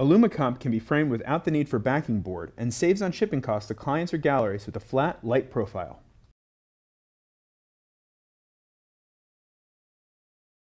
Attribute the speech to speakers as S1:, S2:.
S1: Alumacomp can be framed without the need for backing board and saves on shipping costs to clients or galleries with a flat, light profile.